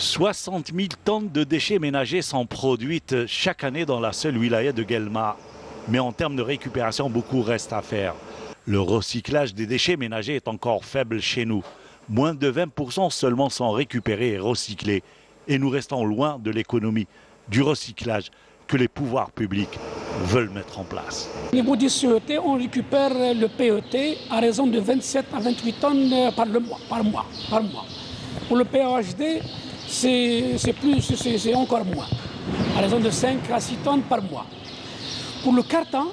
60 000 tonnes de déchets ménagers sont produites chaque année dans la seule wilaya de Guelma. Mais en termes de récupération, beaucoup reste à faire. Le recyclage des déchets ménagers est encore faible chez nous. Moins de 20% seulement sont récupérés et recyclés. Et nous restons loin de l'économie, du recyclage que les pouvoirs publics veulent mettre en place. Au niveau du CET, on récupère le PET à raison de 27 à 28 tonnes par, mois. Pour le PAHD, c'est plus, c'est encore moins, à raison de 5 à 6 tonnes par mois. Pour le carton,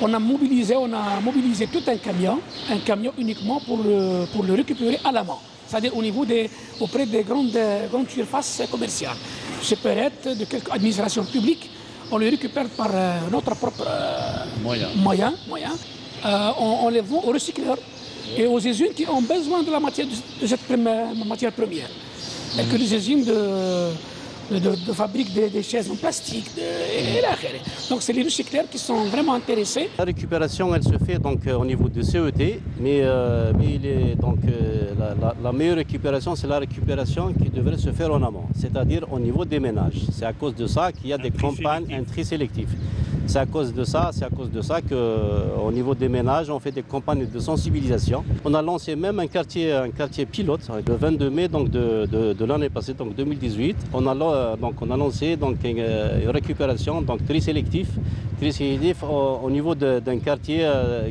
on a mobilisé, on a mobilisé tout un camion, un camion uniquement pour le, pour le récupérer à la main, c'est-à-dire au niveau des, auprès des grandes, grandes surfaces commerciales. Ce peut être de quelque administration publique, on le récupère par euh, notre propre euh, Moyen. moyen, moyen. Euh, on, on les vend aux recycleurs et aux usines qui ont besoin de la matière, de cette première- matière première. Et que les usines de, de, de- de fabriquent des, des chaises en plastique. et. Donc c'est les recycleurs qui sont vraiment intéressés. La récupération, elle se fait donc euh, au niveau du CET, mais, euh, mais il est donc euh, la, la- la meilleure récupération, c'est la récupération qui devrait se faire en amont, c'est-à-dire au niveau des ménages. C'est à cause de ça qu'il y a des campagnes, sélectif. un tri sélectif. C'est à cause de ça, c'est à cause de ça que euh, au niveau des ménages, on fait des campagnes de sensibilisation. On a lancé même un quartier, un quartier pilote le 22 mai donc de, de- l'année passée, donc 2018. On a la- donc on a lancé donc une, euh, une récupération donc tri sélectif, tri sélectif au, au niveau d'un quartier euh,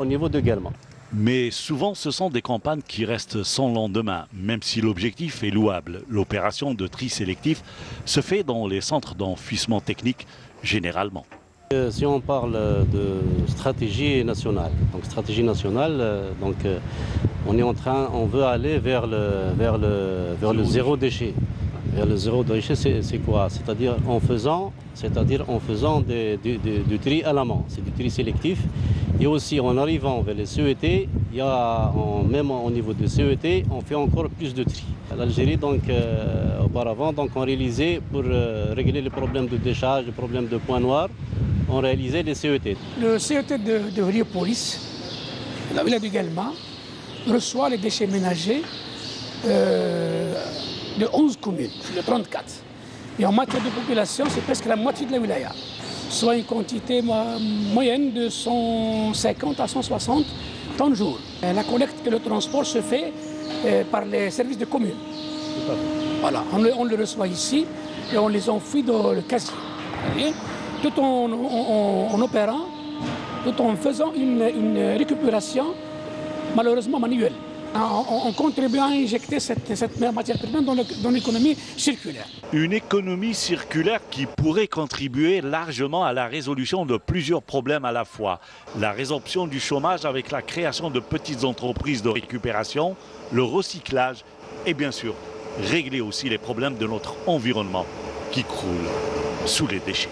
au niveau de Guelma. Mais souvent, ce sont des campagnes qui restent sans lendemain, même si l'objectif est louable. L'opération de tri sélectif se fait dans les centres d'enfouissement technique généralement. Euh, Si on parle de stratégie nationale, donc stratégie nationale, euh, donc euh, on est en train, on veut aller vers le vers le vers le zéro déchet. Vers le zéro déchet, c'est quoi? C'est-à-dire en faisant, c'est-à-dire en faisant du, tri à la main, c'est du tri sélectif. Et aussi en arrivant vers les CET, il y a même au niveau des CET, on fait encore plus de tri. L'Algérie, donc auparavant, donc on réalisait pour régler les problèmes de décharge, les problèmes de points noirs, on réalisait les E CET. Le CET de, de Riopolis, la ville du Guelma, reçoit les déchets ménagers euh, de 11 communes, de 34. Et en matière de population, c'est presque la moitié de la wilaya. Soit une quantité mo- moyenne de 150 à 160 tonnes jour. La collecte et le transport se fait euh, par les services de communes. Voilà, on le, on le reçoit ici et on les enfouit dans le casier. Tout en, opérant, tout en faisant une, récupération malheureusement manuelle. En, contribuant à injecter cette, cette matière première dans l'économie circulaire. Une économie circulaire qui pourrait contribuer largement à la résolution de plusieurs problèmes à la fois. La résorption du chômage avec la création de petites entreprises de récupération, le recyclage et bien sûr régler aussi les problèmes de notre environnement qui croule sous les déchets.